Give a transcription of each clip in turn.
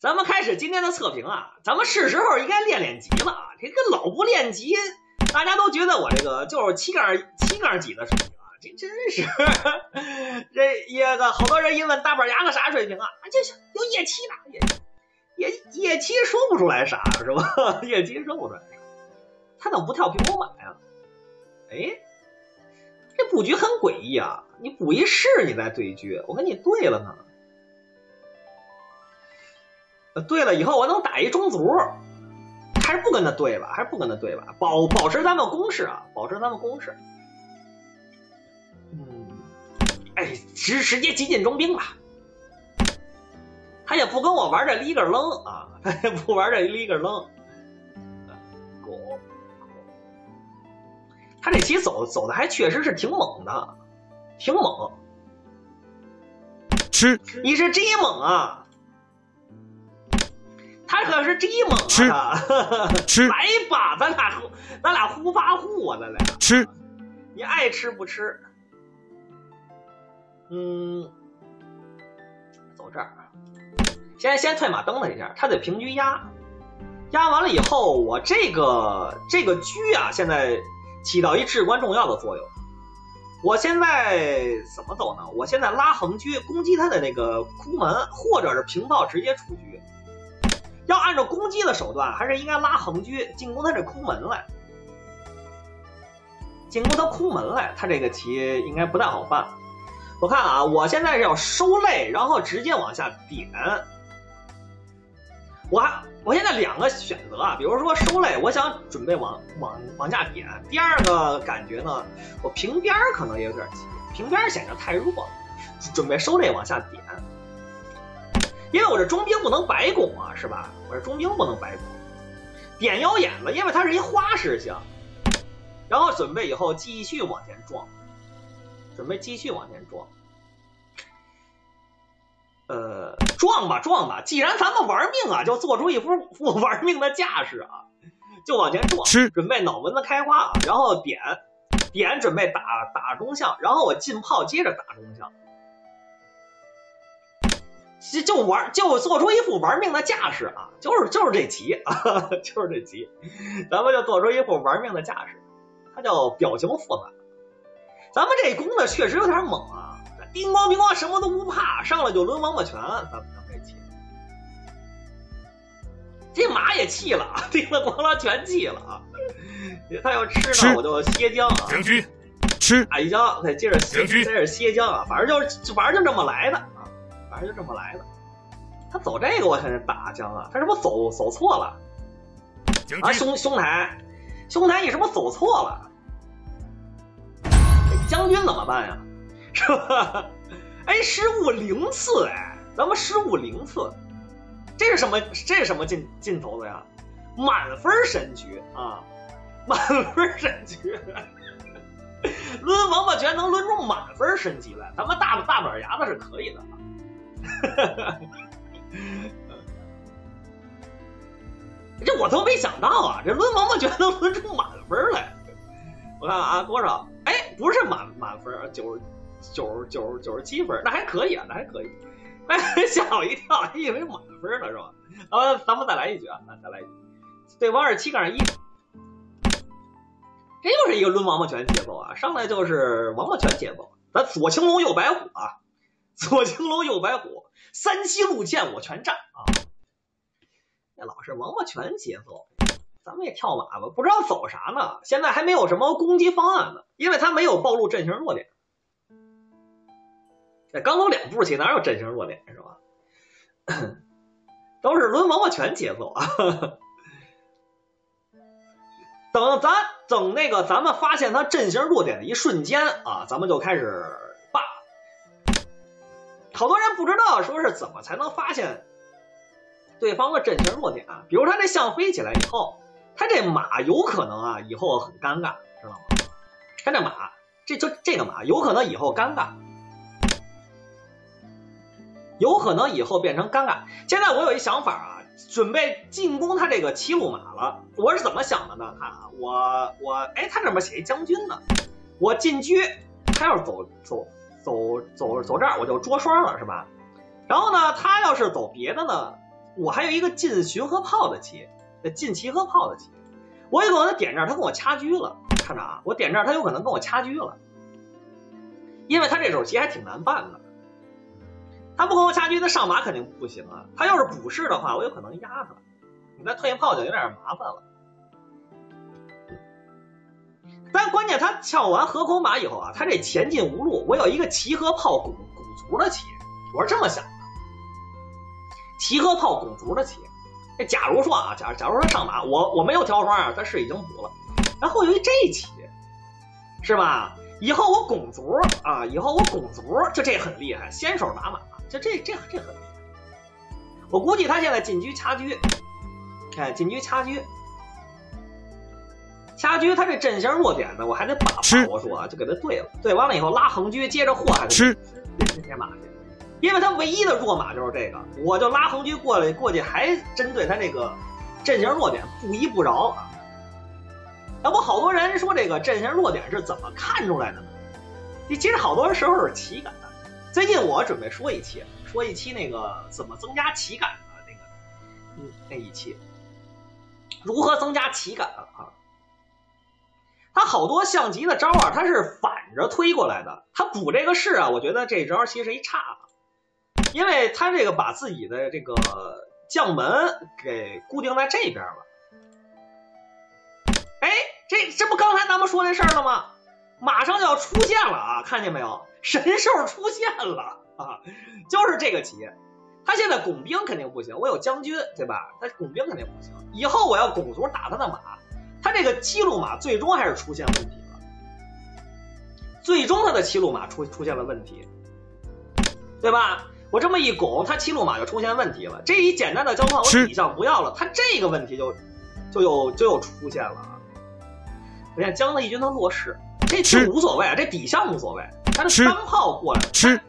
咱们开始今天的测评啊，咱们是时候应该练练级了啊！这个老不练级，大家都觉得我这个就是七杠七杠几的水平啊，这真是这也个好多人一问大板牙个啥水平啊，这是有夜七呢，夜夜夜七说不出来啥是吧？夜七说不出来啥，他怎么不跳苹果马呀？哎，这布局很诡异啊！你补一士，你再对局，我跟你对了呢。呃，对了，以后我能打一中卒，还是不跟他对吧？还是不跟他对吧？保保持咱们攻势啊，保持咱们攻势。嗯，哎，直直接急进中兵吧。他也不跟我玩这立个扔啊，他也不玩这立个扔。他这棋走走的还确实是挺猛的，挺猛。吃，你是真猛啊！他可是 G 猛啊！吃，来吧，咱俩互咱俩互发互啊，咱俩吃。你爱吃不吃？嗯，走这儿，先先退马蹬他一下，他得平车压，压完了以后，我这个这个车啊，现在起到一至关重要的作用。我现在怎么走呢？我现在拉横车攻击他的那个窟门，或者是平炮直接出车。要按照攻击的手段，还是应该拉横车进攻他这空门来，进攻他空门来，他这个棋应该不太好办。我看啊，我现在是要收肋，然后直接往下点。我还我现在两个选择啊，比如说收肋，我想准备往往往下点。第二个感觉呢，我平边可能也有点急，平边显得太弱，准备收肋往下点。因为我这中兵不能白拱啊，是吧？我这中兵不能白拱，点腰眼子，因为它是一花式型。然后准备以后继续往前撞，准备继续往前撞。呃，撞吧撞吧，既然咱们玩命啊，就做出一副副 玩命的架势啊，就往前撞，准备脑门子开花啊，然后点点准备打打中象，然后我进炮接着打中象。就就玩，就做出一副玩命的架势啊！就是就是这棋啊，就是这棋，咱们就做出一副玩命的架势，它叫表情复杂。咱们这攻呢确实有点猛啊，叮咣叮咣什么都不怕，上来就抡王八拳，咱们这棋。这马也气了啊，叮了咣啷全气了啊！他要吃呢，我就歇将啊，吃打一将，再接着歇，接着歇将啊，反正就是反正就这么来的。就这么来的，他走这个我现在打将啊，他是不是走走错了？啊，兄兄台，兄台，你是不是走错了？将军怎么办呀？是吧？哎，失误零次哎，咱们失误零次，这是什么？这是什么劲劲头子呀？满分神局啊，满分神局，抡王八拳能抡出满分神级来，咱们大大板牙子是可以的。哈哈哈这我都没想到啊！这抡王八拳能抡出满分来，我看看啊，多少？哎，不是满满分，九十九九九十七分，那还可以啊，那还可以。哎，吓我一跳，还以为满分呢，是吧？啊，咱们再来一局啊，再来一局。对方是七杠一，这又是一个抡王八拳节奏啊！上来就是王八拳节奏，咱左青龙右白虎啊。左青龙右白虎，三七路见我全占啊！那老是王八拳节奏，咱们也跳马吧，不知道走啥呢？现在还没有什么攻击方案呢，因为他没有暴露阵型弱点。这刚走两步棋，哪有阵型弱点是吧？都是抡王八拳节奏啊！等咱等那个咱们发现他阵型弱点的一瞬间啊，咱们就开始。好多人不知道说是怎么才能发现对方的阵型弱点啊？比如他这象飞起来以后，他这马有可能啊以后很尴尬，知道吗？他这马，这就这个马有可能以后尴尬，有可能以后变成尴尬。现在我有一想法啊，准备进攻他这个七路马了。我是怎么想的呢？看啊，我我哎，他这边写一将军呢，我进车，他要是走走。走走走这儿我就捉双了是吧？然后呢，他要是走别的呢，我还有一个进巡河炮的棋，进棋河炮的棋，我有可能点这儿，他跟我掐车了。看着啊，我点这儿，他有可能跟我掐车了，因为他这手棋还挺难办的。他不跟我掐车，他上马肯定不行啊。他要是补士的话，我有可能压他。你再退炮就有点麻烦了。关键他跳完河口马以后啊，他这前进无路，我有一个齐河炮拱拱卒的棋，我是这么想的。齐河炮拱卒的棋，这假如说啊，假假如说上马，我我没有条双啊，他是已经补了，然后由于这棋，是吧？以后我拱卒啊，以后我拱卒，就这很厉害，先手打马，就这这这很厉害。我估计他现在进车掐车，看，进车掐车。掐车，他这阵型弱点呢，我还得把把握住啊，就给他对了。对完了以后拉横车，接着祸还得吃天马去，因为他唯一的弱马就是这个，我就拉横车过来过去，还针对他这个阵型弱点不依不饶啊。那不好多人说这个阵型弱点是怎么看出来的呢？其实好多时候是棋感。最近我准备说一期，说一期那个怎么增加棋感的那个，嗯，那一期如何增加棋感啊？他好多象棋的招啊，他是反着推过来的。他补这个士啊，我觉得这招其实一岔子，因为他这个把自己的这个将门给固定在这边了。哎，这这不刚才咱们说那事儿了吗？马上就要出现了啊！看见没有？神兽出现了啊！就是这个棋，他现在拱兵肯定不行，我有将军对吧？他拱兵肯定不行，以后我要拱卒打他的马。他这个七路马最终还是出现问题了，最终他的七路马出出现了问题，对吧？我这么一拱，他七路马就出现问题了。这一简单的交换，我底象不要了，他这个问题就就又就又出现了。你看江的一军他落势，这这无所谓啊，这底象无所谓。他的三炮过来，吃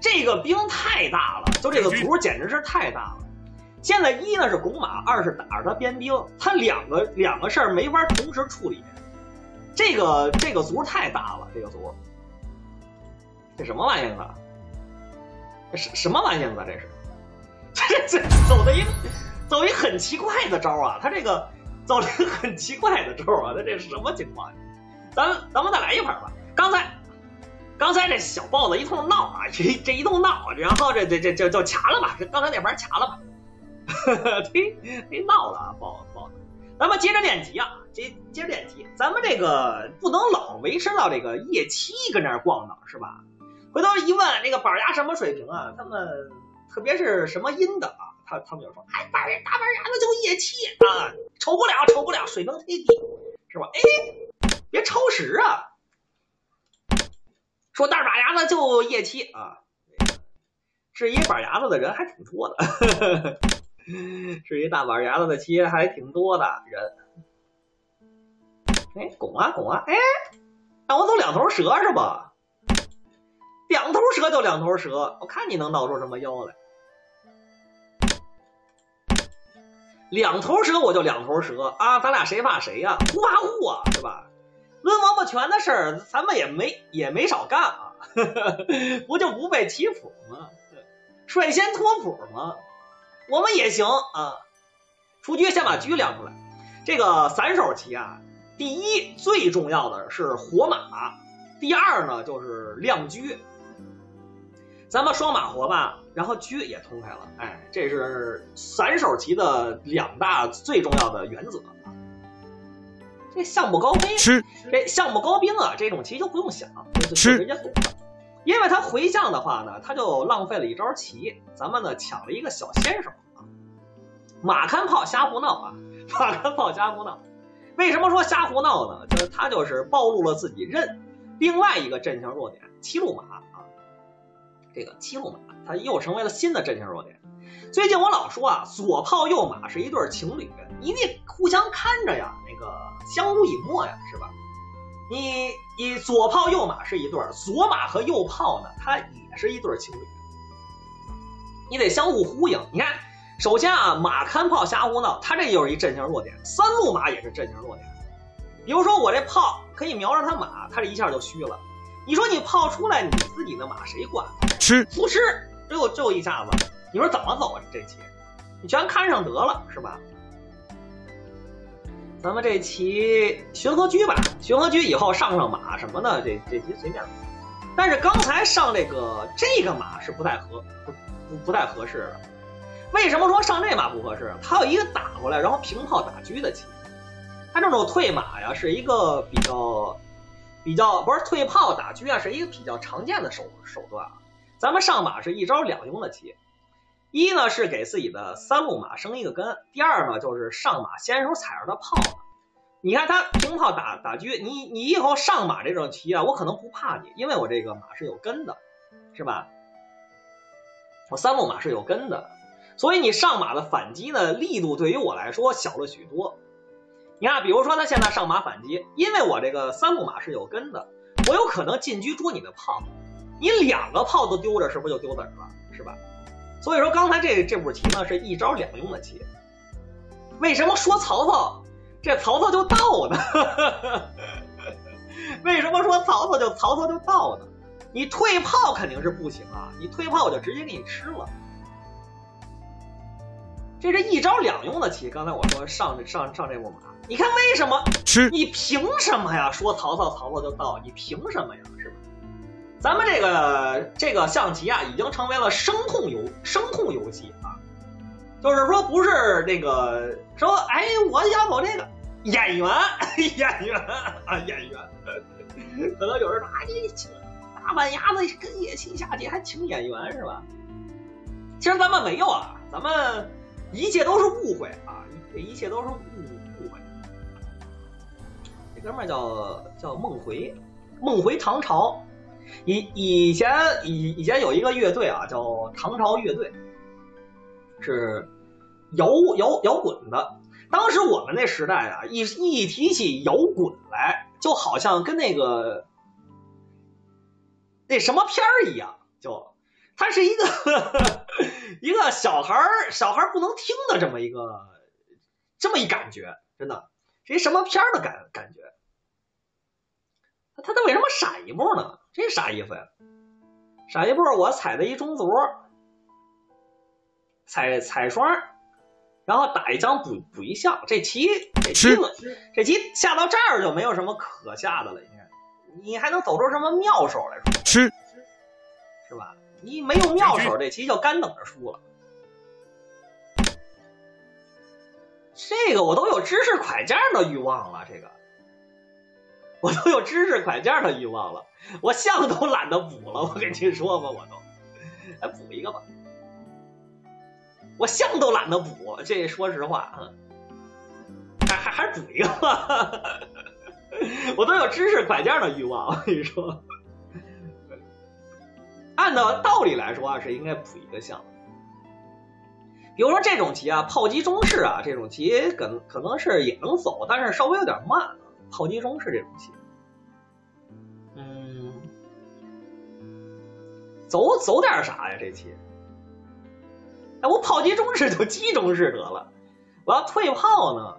这个兵太大了，就这个卒简直是太大了。现在一呢是拱马，二是打着他边兵，他两个两个事儿没法同时处理。这个这个卒太大了，这个卒，这什么玩意儿啊？这什什么玩意儿啊？这是，这这走的一走一很奇怪的招啊！他这个走了一个很奇怪的招啊！他这是什么情况？咱咱们再来一盘吧。刚才刚才这小豹子一通闹啊，这这一通闹，然后这这这就就卡了吧？刚才那盘卡了吧？忒忒闹了啊，包包子，咱们接着练级啊，接接着练级。咱们这个不能老维持到这个夜七跟那儿逛荡是吧？回头一问这个板牙什么水平啊？他们特别是什么阴的啊？他他们就说，哎，板大板牙子就夜七啊，瞅不了瞅不了，水平忒低是吧？哎，别超时啊！说大板牙子就夜七啊，质疑板牙子的人还挺多的。是一大板牙子的棋还挺多的人，哎，拱啊拱啊，哎，让我走两头蛇是吧？两头蛇就两头蛇，我看你能闹出什么妖来。两头蛇我就两头蛇啊，咱俩谁怕谁呀？互怕互啊，是吧？抡王八拳的事儿，咱们也没也没少干啊，不就不背棋谱吗？率先托谱吗？我们也行啊，出车先把车亮出来。这个散手棋啊，第一最重要的是活马，第二呢就是亮车。咱们双马活吧，然后车也通开了。哎，这是散手棋的两大最重要的原则。这项目高飞，这项目高兵啊，这种棋就不用想，就就直接拱了。因为他回象的话呢，他就浪费了一招棋，咱们呢抢了一个小先手啊。马看炮瞎胡闹啊，马看炮瞎胡闹。为什么说瞎胡闹呢？就是他就是暴露了自己任另外一个阵型弱点七路马啊。这个七路马，他又成为了新的阵型弱点。最近我老说啊，左炮右马是一对情侣，你得互相看着呀，那个相濡以沫呀，是吧？你你左炮右马是一对儿，左马和右炮呢，它也是一对情侣，你得相互呼应。你看，首先啊，马看炮瞎胡闹，它这就是一阵型弱点。三路马也是阵型弱点。比如说我这炮可以瞄着他马，他这一下就虚了。你说你炮出来，你自己的马谁管？吃不吃，就就一下子。你说怎么走啊？这棋，你全看上得了，是吧？咱们这棋巡河车吧，巡河车以后上上马什么的，这这棋随便。但是刚才上这个这个马是不太合不不不太合适的。为什么说上这马不合适？它有一个打过来然后平炮打车的棋，它这种退马呀是一个比较比较不是退炮打车啊，是一个比较常见的手手段啊。咱们上马是一招两用的棋，一呢是给自己的三路马生一个根，第二呢就是上马先手踩着他炮。你看他平炮打打车，你你以后上马这种棋啊，我可能不怕你，因为我这个马是有根的，是吧？我三路马是有根的，所以你上马的反击呢力度对于我来说小了许多。你看，比如说他现在上马反击，因为我这个三路马是有根的，我有可能进车捉你的炮，你两个炮都丢着，是不是就丢子了？是吧？所以说刚才这这步棋呢是一招两用的棋。为什么说曹操？这曹操就到呢，为什么说曹操就曹操就到呢？你退炮肯定是不行啊，你退炮我就直接给你吃了。这是一招两用的棋。刚才我说上上上这步马，你看为什么吃？你凭什么呀？说曹操曹操就到，你凭什么呀？是吧？咱们这个这个象棋啊，已经成为了声控游声控游戏啊，就是说不是那个说哎，我想我这个。演员，演员啊，演员，可能有人说啊，你请大板牙子跟叶青下棋还请演员是吧？其实咱们没有啊，咱们一切都是误会啊，这一切都是误误会。这哥们叫叫孟回，孟回唐朝，以以前以以前有一个乐队啊，叫唐朝乐队，是摇摇摇滚的。当时我们那时代啊，一一提起摇滚来，就好像跟那个那什么片儿一样，就它是一个 一个小孩儿小孩儿不能听的这么一个这么一感觉，真的是一什么片儿的感感觉。他他为什么闪一步呢？这啥意思呀？闪一步，我踩的一中卒，踩踩双。然后打一张补补一象，这棋这棋这棋下到这儿就没有什么可下的了。你看，你还能走出什么妙手来？说吃是吧？你没有妙手，这棋就干等着输了。这个我都有知识快件的欲望了，这个我都有知识拐件的欲望了，我象都懒得补了。我跟你说吧，我都来补一个吧。我象都懒得补，这说实话啊，还还还是补一个吧，我都有知识拐件的欲望。我跟你说，按照道理来说啊，是应该补一个象。比如说这种棋啊，炮击中士啊，这种棋可可能是也能走，但是稍微有点慢。炮击中士这种棋，嗯，走走点啥呀？这棋？我炮击中士就击中士得了，我要退炮呢，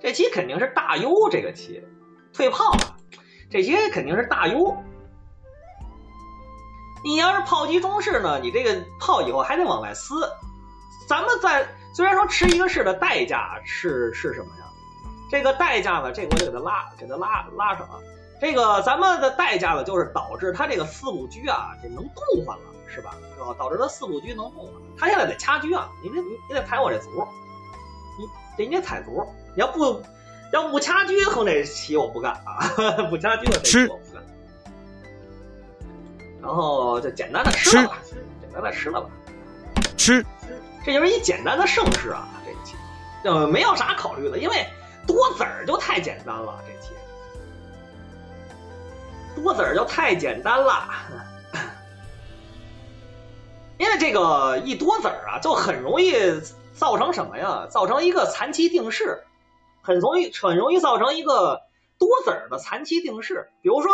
这棋肯定是大优。这个棋退炮，这棋肯定是大优。你要是炮击中士呢，你这个炮以后还得往外撕。咱们在虽然说吃一个士的代价是是什么呀？这个代价呢，这个我得给它拉，给它拉拉上啊。这个咱们的代价呢，就是导致它这个四路车啊，这能动换了。是吧？导致他四路车能动了。他现在得掐车啊！你得你得踩我这卒，你得你得踩卒。要不要不掐车，哼这棋我不干啊！不掐车这棋我不干。然后就简单的吃了吧，简单的吃了吧。吃，这就是一简单的盛世啊！这个棋，呃，没有啥考虑的，因为多子儿就太简单了。这棋多子儿就太简单了。因为这个一多子儿啊，就很容易造成什么呀？造成一个残棋定式，很容易很容易造成一个多子儿的残棋定式。比如说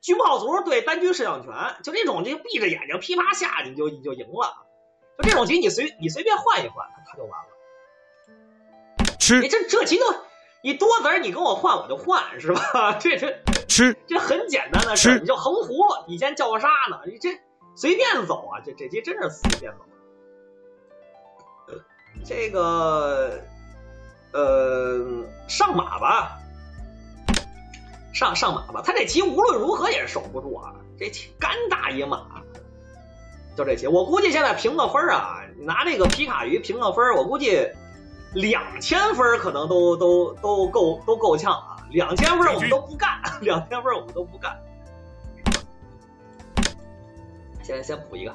车炮卒对单车摄像权，就这种就闭着眼睛噼啪下，你就你就赢了。就这种棋，你随你随便换一换，它它就完了。吃，你这这棋都你多子儿，你跟我换我就换，是吧？这这吃，这很简单的事，你就横葫芦，你先叫个杀呢？你这。随便走啊，这这棋真是随便走。这个呃上马吧，上上马吧，他这棋无论如何也是守不住啊，这棋干打一马，就这棋，我估计现在评个分啊，拿这个皮卡鱼评个分，我估计两千分可能都都都够都够呛啊，两千分我们都不干，两千分我们都不干。先先补一个，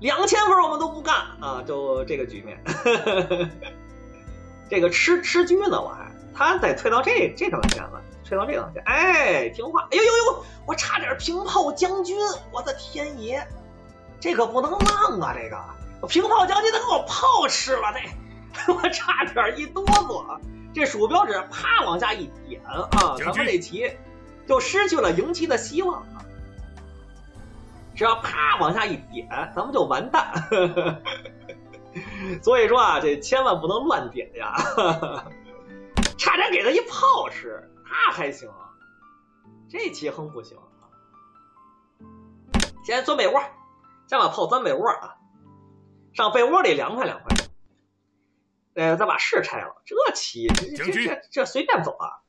两千分我们都不干啊！就这个局面，这个吃吃车呢，我还他得退到这这条线了，退到这档线，哎，听话！哎呦呦呦，我差点平炮将军，我的天爷，这可不能浪啊！这个平炮将军他给我炮吃了，这我差点一哆嗦，这鼠标指啪往下一点啊，咱们这棋就失去了赢棋的希望啊！只要啪往下一点，咱们就完蛋。所以说啊，这千万不能乱点呀！差点给他一炮吃，那还行。这棋哼不行。先钻被窝，先把炮钻被窝啊，上被窝里凉快凉快。呃，再把士拆了，这棋这这这这随便走啊。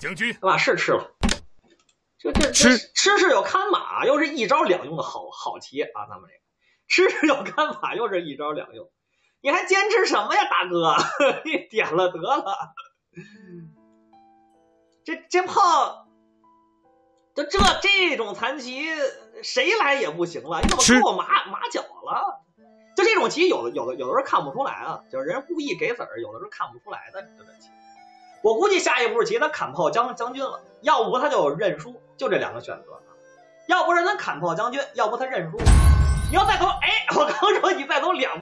将军，把士吃了。这这吃吃是有看马，又是一招两用的好好棋啊！咱们这个吃是有看马，又是一招两用，你还坚持什么呀，大哥？你点了得了。这这炮，就这这种残棋，谁来也不行了。你怎么给我马马脚了？就这种棋，有的有的有的时候看不出来啊，就是人故意给子儿，有的时候看不出来的，就这棋。我估计下一步棋他砍炮将将军了，要不他就认输，就这两个选择。要不然他砍炮将军，要不他认输。你要再走，哎，我刚说你再走两。